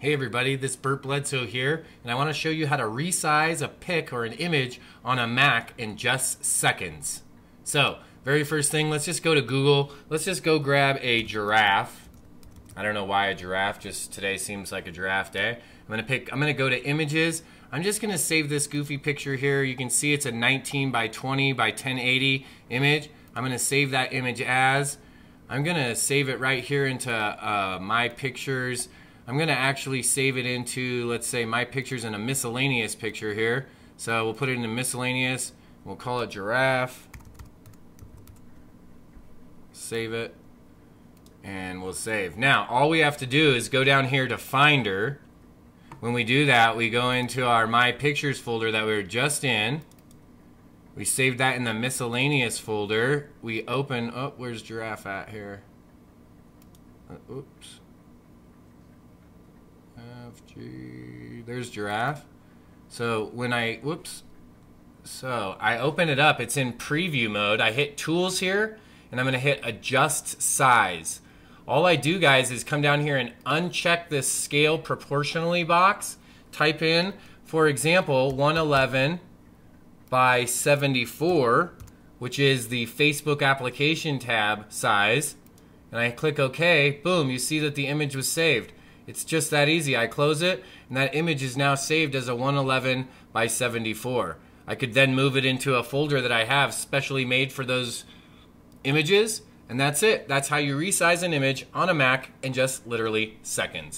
Hey everybody, this is Bert Bledsoe here, and I want to show you how to resize a pic or an image on a Mac in just seconds. So, very first thing, let's just go to Google. Let's just go grab a giraffe. I don't know why a giraffe, just today seems like a giraffe day. I'm gonna pick, I'm gonna go to images. I'm just gonna save this goofy picture here. You can see it's a 19 by 20 by 1080 image. I'm gonna save that image as. I'm gonna save it right here into uh, my pictures. I'm going to actually save it into, let's say, my pictures in a miscellaneous picture here. So we'll put it in a miscellaneous. We'll call it giraffe. Save it. And we'll save. Now, all we have to do is go down here to Finder. When we do that, we go into our My Pictures folder that we were just in. We saved that in the miscellaneous folder. We open, oh, where's giraffe at here? Uh, oops. There's giraffe. So when I, whoops. So I open it up. It's in preview mode. I hit tools here and I'm going to hit adjust size. All I do, guys, is come down here and uncheck this scale proportionally box. Type in, for example, 111 by 74, which is the Facebook application tab size. And I click OK. Boom, you see that the image was saved. It's just that easy. I close it, and that image is now saved as a 111 by 74. I could then move it into a folder that I have specially made for those images, and that's it. That's how you resize an image on a Mac in just literally seconds.